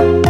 Bye.